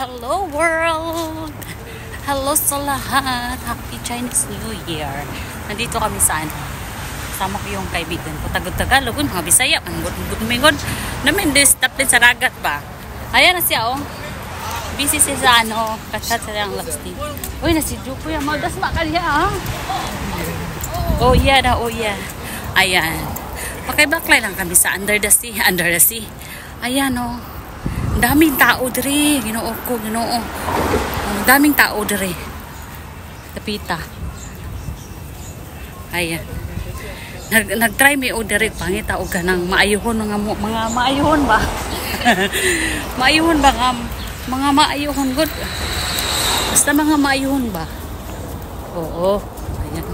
Hello world! Hello sa lahat! Happy Chinese New Year! Nandito kami sa ano? Kasama ko yung kaibigan ko. Tagod-tagalog, mga Bisaya. Ang gud-gud Namin, this stop din sa ragat ba? Ayan na siya, oh. Busy siya sa ano, katsat sa yung lipstick. Uy, na si Jupo yung magdas makalya, ah. Oh yeah na, oh yeah. Ayan. Okay, baklay lang kami sa Under the Sea. Under the Sea. Ayan, oh. Daming tao dire. Ginoo ko, ginoo. Ang daming tao dire. Tapita. Ayan. Nag, nag-try mi o dire pangita og ganang maayuhon mo- mga maayuhon ba? maayuhon ba nga mga maayuhon good. Basta mga maayuhon ba? Oo. Ayan.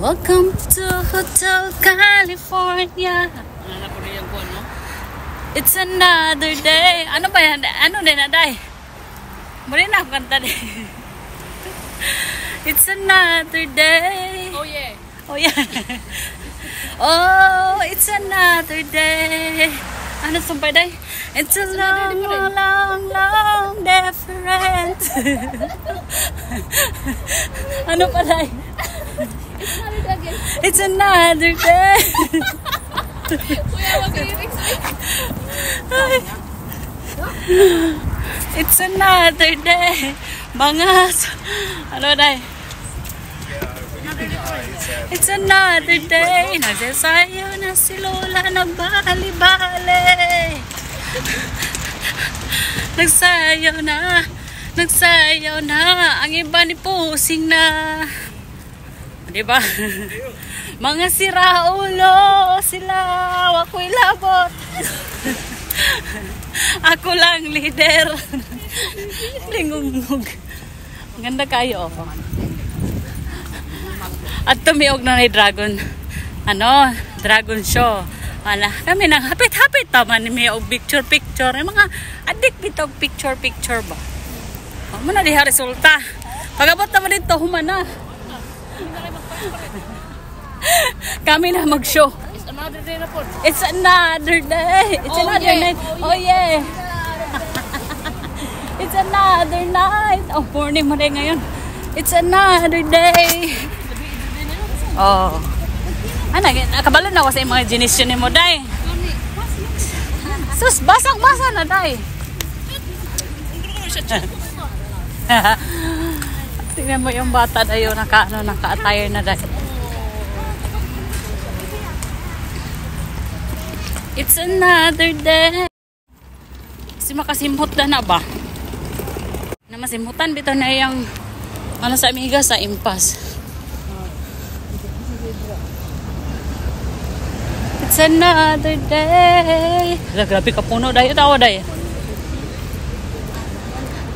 Welcome to Hotel California. Nalala ko na yung kuwan, no? It's another day. Ano ba yan? Ano din na day? Muli na ako kanta din. It's another day. Oh, yeah. Oh yeah. oh, it's another day. Ano sumpay day? It's a long, long, long difference. ano pa day? It's another day. Kuya, wag kayo lyrics. Ay. It's another day. Mga, ano day? It's another day. Nagsasayo na si Lola nagbali-bali. Nagsayaw na. Nagsayaw na. Ang iba ni Pusing na. Di ba? Mga siraulo sila. Ako'y labot. Ako lang leader. Lingungog. Ganda kayo. Oh. At tumiog na ni Dragon. Ano? Dragon show. Wala. Kami nang hapit-hapit taman ni og picture-picture. Yung mga adik bitog picture-picture ba? O mo na diha resulta. Pagabot naman dito, humana. Kami na mag-show. It's another day na po. It's another day. It's Oh, another yeah. night. Oh, yeah. It's another night. Oh, morning mo rin ngayon. It's another day. Oh. Ano, nakabalo na ako sa mga ginisyon ni mo, day. Sus, basang-basa na, day. Tingnan mo yung bata na yun, naka, ano, naka-attire na, day. It's another day. Si makasimhot na na ba? Na masimhutan bitaw na yung ano sa amiga sa impas. It's another day. Grabe ka puno dahil tawa dahil.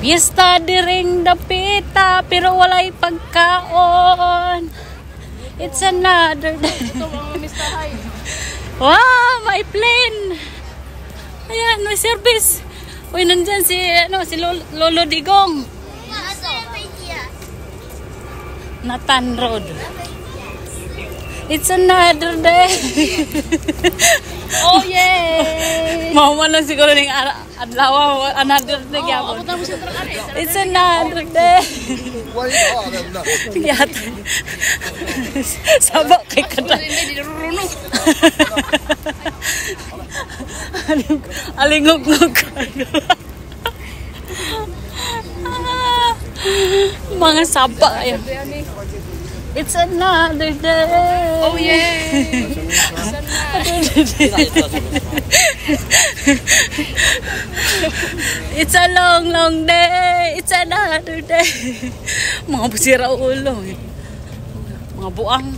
Pista diring dapita pero walay pagkaon. It's another day. Wow, may plane. Ayan, may service. Uy, nandyan si, ano, si Lolo, Lolo Digong. Nathan Road. It's another day. Oh, yeah. Mama lang siguro ng adlaw, another day Oh, gyapon. ako tapos yung trakan eh. It's another day. Why you are them now? Yata. Sabak kay Ako kada. rin, hindi narurunong. Aling, alingog-ngog ka. Ah, Mga saba ayan. It's another day. Oh, yeah. It's a long, long day. It's another day. Mga busira ulo. eh. Mga buang.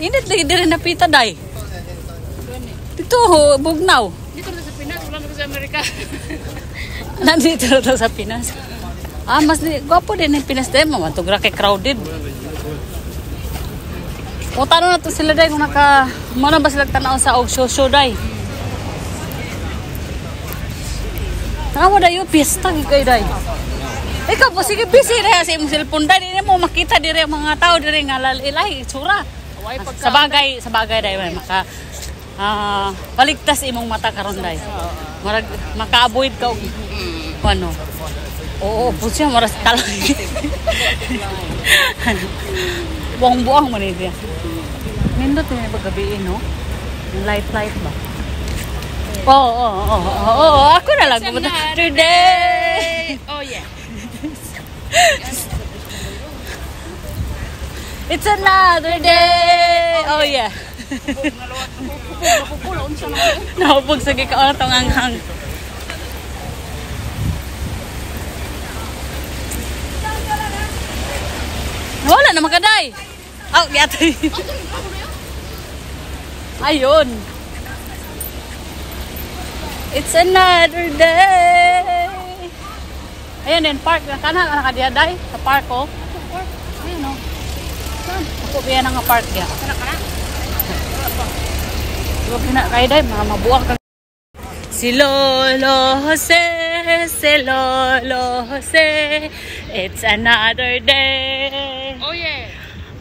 Init lagi din napita day. Dito ho, bugnaw. Dito na sa Pinas, wala na sa Amerika. Nandito na sa Pinas. Ah, mas ni, gwapo din yung Pinas din. Mamantog ra kay crowded. O tanong na to sila day kung naka... Muna ba sila tanaw sa og show show day? Tanaw day yung pista gi kay day. Ikaw po, sige busy rin sa imong cellphone day. Hindi mo makita dire ang mga tao dire nga lalilay, tsura. Sa bagay, sa bagay may maka ah baligtas imong mata karon day. Marag maka-avoid ka og ano. Oo, po siya maras talang. Buang-buang man niya. Nindot yung paggabi, no? Yung light-light ba? Oo, oo, oo, oo, oo, ako na lang. pumunta. Today! Oh yeah. It's another day! Oh, yeah. Napupula, unsa na mo. Naubog sa gikaon itong anghang. Wala na makaday. Oh, yatay. Ayun. It's another day. Ayun din, park. Kana ka nakadiyaday sa park ko. Ayun o. Ako biya na nga park ya. Huwag na kayo day, mga mabuang ka. Si Lolo Jose, si Lolo Jose, it's another day. Yeah.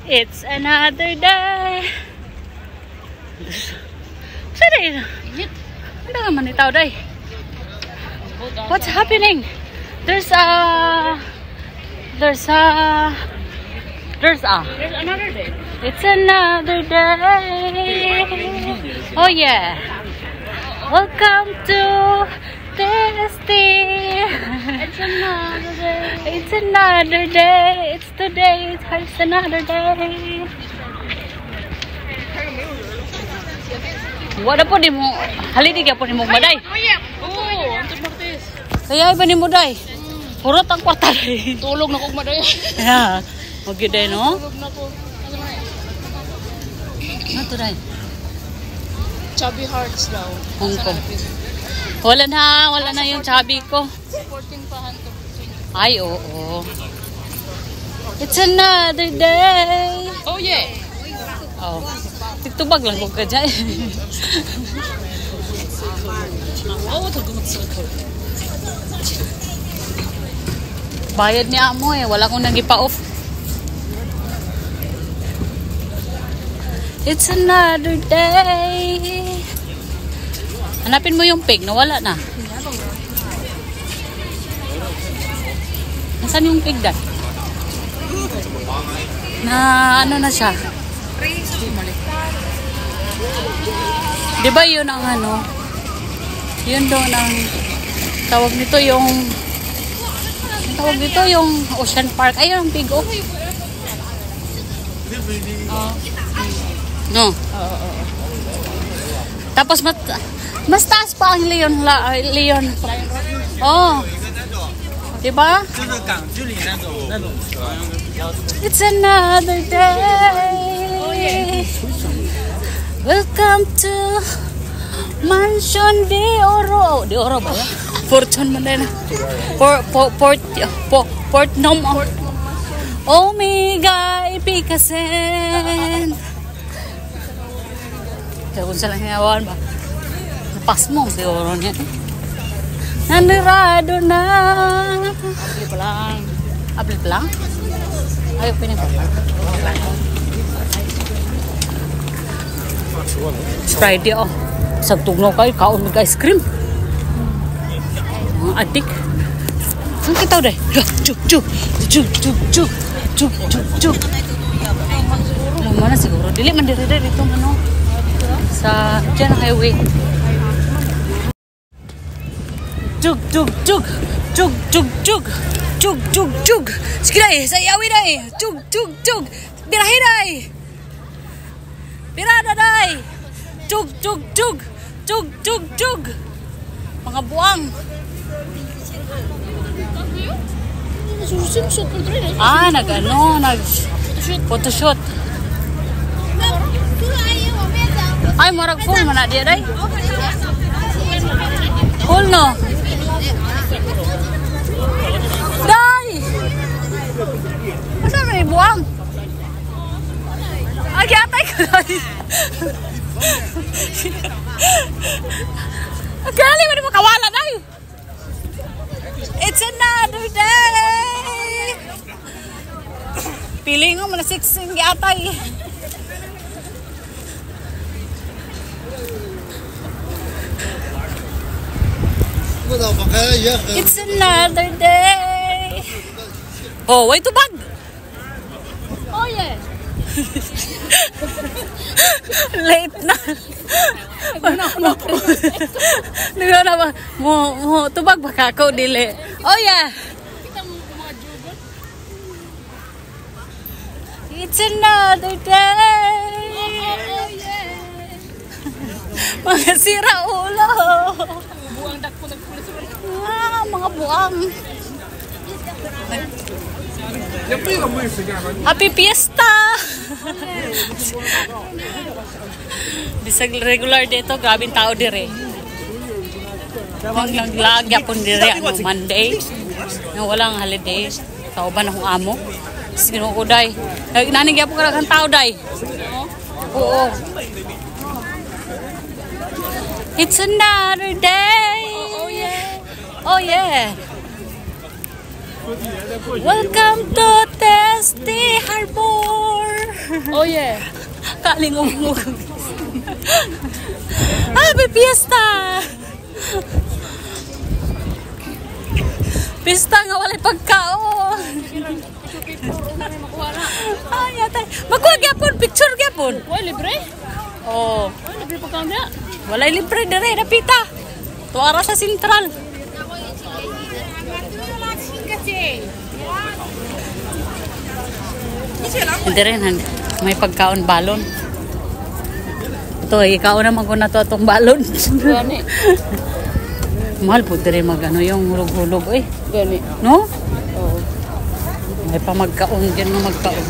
It's another day. Sa day? Init. Ano ka man itaw day? What's happening? There's a... There's a... There's a... There's another day. It's another day. Oh yeah. Welcome to Testy. It's another day. It's another day. It's today. It's another day. Wala po di mo. Halidi ka po ni mo maday. Oh yeah. Oh, Martes. Kaya iba ni mo day. Purot ang kwarta day. Tulog na kog maday. Ya. Magyo day no. Tulog na ko. Ano man to day? Chubby hearts daw. Hong Kong. Wala na. Wala na yung chubby ko. Ay, oo. It's another day. Oh yeah. Oh. Titubag lang ko ka dyan. Oh. Bayad niya mo eh. Wala kong nagipa-off. It's another day. Hanapin mo yung pig. Nawala na. Nasaan yung pig dad? Na ano na siya? Di ba yun ang ano? Yun doon ang tawag nito yung ang tawag dito yung Ocean Park. Ayun ang big oh. No. Tapos mas, mas taas pa ang Leon. La, Leon. Oh. Diba? It's another day. Welcome to Mansion de Oro. De Oro ba? Fortune Manila. Port, port, port, port, port, Nom. Omega Ipikasen. Kaya kung sila hingawan ba? Napas mo de Oro niya. Nandirado na. Abli pa lang. Abli pa lang? Ayaw pinag Friday oh. Sagtugno kayo, kaon mag ice cream. Mga adik. Saan kita udah? Cuk, cuk, cuk, cuk, cuk, cuk, cuk, cuk. Alam mana siguro? Dili man diri dito ano. Sa ang highway. Cuk, cuk, cuk. Cuk, cuk, cuk. Cuk, cuk, cuk. Sige dai, sa yawi dai. Cuk, cuk, cuk. Birahi dai. Birada dai. Cuk, cuk, cuk. Cuk, cuk, cuk. Mga buwang. Susim shoot mo dre. Ah, nag ano, nag photoshoot. Ay, marag full man na dia day. Full no. Day! Masa may buwang? Ay, atay ko day. Gali mo di mo kawala day. It's another day. Piling ko manasiksing yatay. It's another day. Oh, way to bag. Oh, yeah. Late na. Ba na ba? Mo, mo, tubag ba ka ako, dili? Oh, yeah. It's another day. Oh, yeah. Mga sira ulo. Buang dakpo nagpulis ulit. Ah, mga buang. Happy Fiesta! Bisag regular dito, grabing tao dire. Naglagya po dire ano, Monday, na walang holiday, tao ba na amo? Sino ko day? Nanigya po karagang tao day. Oo. It's another day. Oh, yeah. Welcome to Testy Harbor. Oh, yeah. Kalingong mo. Happy Fiesta! Pista nga walay pagkaon. Ay, atay. Magkuha gyapon, picture gyapon. Why, libre? Oh, Why, libre pa kang niya? walay libre dire napita. Tuara sa sentral. Hindi rin, hindi. may pagkaon balon. Ito, ikaw naman ko na to itong balon. Gani. Mahal po rin mag ano yung hulog-hulog eh. Gani. No? Oo. May pa magkaon dyan nga magkaon.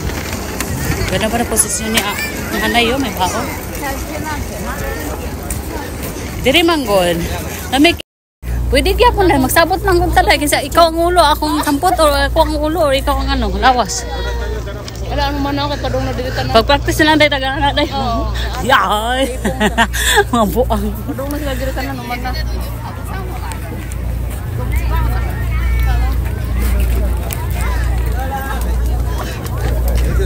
Ganda pa na posisyon ni ah, Anay yun, may baon. Diri manggol. Nami Pwede kaya po na magsabot lang kung talay kasi ikaw ang ulo, akong sampot o ako ang ulo or ikaw ang ano, lawas. Wala ano man ako, kadong na dilitan na. Pag-practice na lang tayo taga na tayo. Oo. Yay! Mga buang. Kadong na sila dilitan na naman na.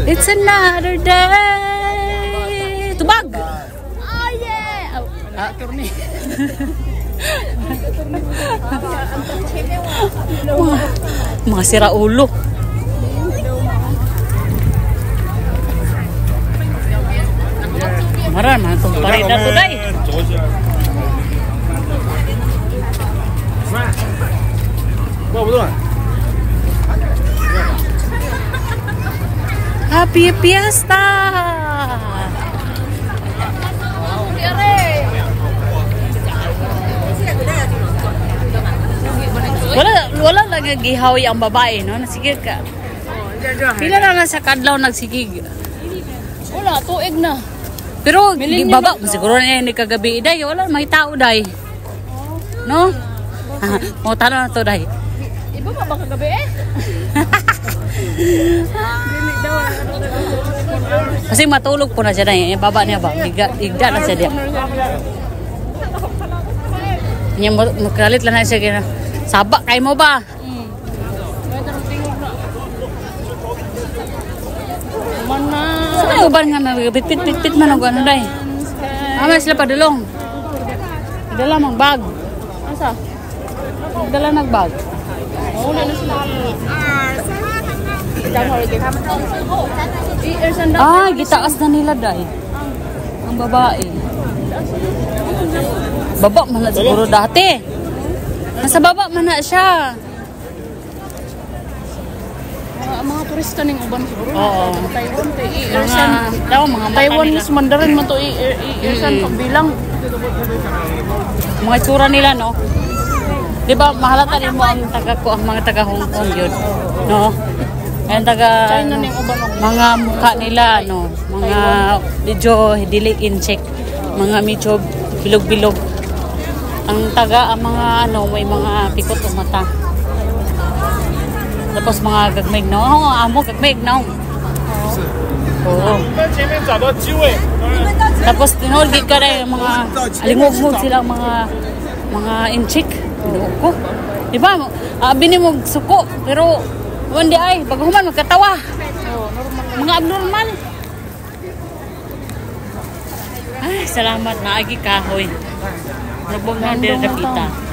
It's another day. Tubag! Oh, yeah. Ah, turni. Mga, mga sira ulo. Maran, mga itong parida to day. Happy Fiesta! Wala wala lang gihawi ang babae no nasigig ka. Pila na sa kadlaw nagsigig. Wala, tuig na. Pero di baba siguro na ni kagabi day wala may tao day. No? Mo tanong na to day. Iba pa ba kagabi eh? Kasi matulog po na siya day. Yung baba niya ba? Igda, igda na siya diya. Niya magkalit lang na siya kaya. Saba kay mo ba? Hmm. May tarong tingog na. Man na. Sa uban nga nagbitbit-bit man og ano day. Ama sila padulong. Dala mang bag. Asa? Dala nag bag. Oo, na na sila. Ah, gitaas na nila day. Ang babae. Baba man na siguro dati. Nasa baba man na siya. Mga, mga turista ning uban siguro. Oo. Taiwan, kay Mga, and daw, mga Taiwan is Mandarin man to i-airs and pagbilang. Mga itsura nila, no? Di ba, mahalata rin mo ang taga ko, ang mga taga Hong Kong yun. No? Ayan taga, og mga mukha nila, no? Mga medyo dili in check. Mga medyo bilog-bilog ang taga ang mga ano may mga pikot o mata tapos mga gagmig na oh amo gagmig na oh. oo. Oh. tapos tinulgid ka na mga alingog sila mga mga inchik. Pinuok ko. Di ba uh, binimog suko pero one day ay bagahuman magkatawa. Mga abnormal. Ay salamat naagi kahoy. Nabog na din napita.